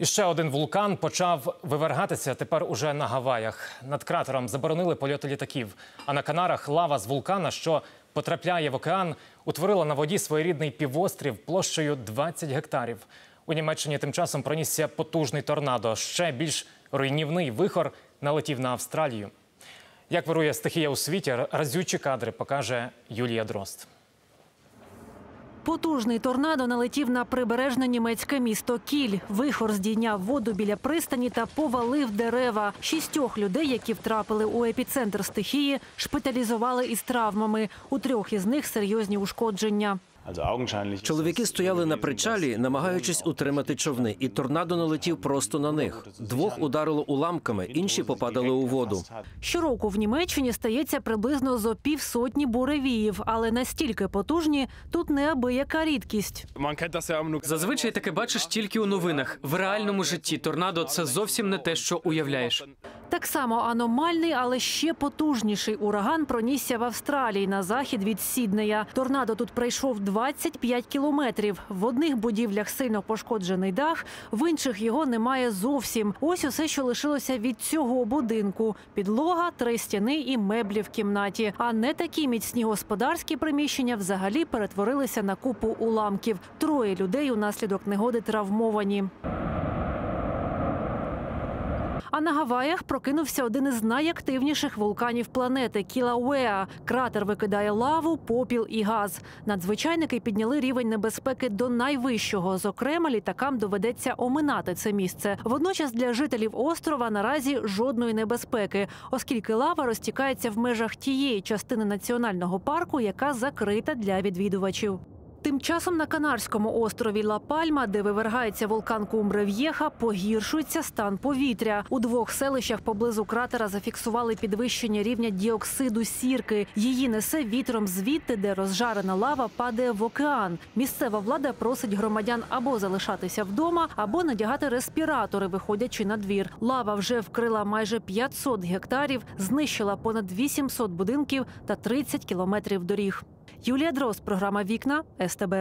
І ще один вулкан почав вивергатися тепер уже на Гаваях. Над кратером заборонили польоти літаків. А на Канарах лава з вулкана, що потрапляє в океан, утворила на воді своєрідний півострів площею 20 гектарів. У Німеччині тим часом пронісся потужний торнадо. Ще більш руйнівний вихор налетів на Австралію. Як вирує стихія у світі, разючі кадри покаже Юлія Дрозд. Потужний торнадо налетів на прибережне німецьке місто Кіль. Вихор здійняв воду біля пристані та повалив дерева. Шістьох людей, які втрапили у епіцентр стихії, шпиталізували із травмами. У трьох із них серйозні ушкодження. Чоловіки стояли на причалі, намагаючись утримати човни, і торнадо налетів просто на них. Двох ударило уламками, інші попадали у воду. Щороку в Німеччині стається приблизно зо півсотні буревіїв, але настільки потужні тут неабияка рідкість. Зазвичай таке бачиш тільки у новинах. В реальному житті торнадо це зовсім не те, що уявляєш. Так само аномальний, але ще потужніший ураган пронісся в Австралії на захід від Сіднея. Торнадо тут пройшов 25 кілометрів. В одних будівлях сильно пошкоджений дах, в інших його немає зовсім. Ось усе, що лишилося від цього будинку: підлога, три стіни і меблі в кімнаті. А не такі міцні господарські приміщення взагалі перетворилися на купу уламків. Троє людей унаслідок негоди травмовані. А на Гаваях прокинувся один із найактивніших вулканів планети Кілауеа. Кратер викидає лаву, попіл і газ. Надзвичайники підняли рівень небезпеки до найвищого. Зокрема, літакам доведеться оминати це місце. Водночас для жителів острова наразі жодної небезпеки, оскільки лава розтікається в межах тієї частини національного парку, яка закрита для відвідувачів. Тим часом на Канарському острові Ла-Пальма, де вивергається вулкан Кумбрев'єха, погіршується стан повітря. У двох селищах поблизу кратера зафіксували підвищення рівня діоксиду сірки. Її несе вітром звідти, де розжарена лава падає в океан. Місцева влада просить громадян або залишатися вдома, або надягати респіратори, виходячи на двір. Лава вже вкрила майже 500 гектарів, знищила понад 800 будинків та 30 кілометрів доріг. Юлія Дрозд, програма Вікна СТБ.